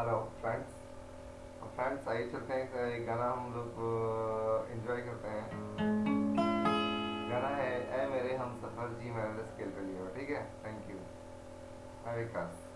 Hello friends friends आइए चलते हैं, एक गाना हम लोग uh, एंजॉय करते हैं। गाना है ए मेरे हम सफ़र जी मेरे स्केल पे लिया ठीक है? Thank you Vikas